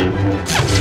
Música